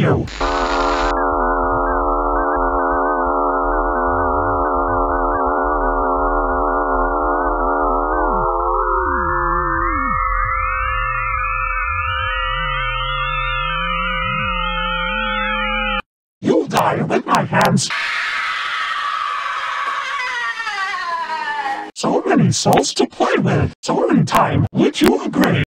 you. You'll die with my hands. So many souls to play with. So in time, would you agree?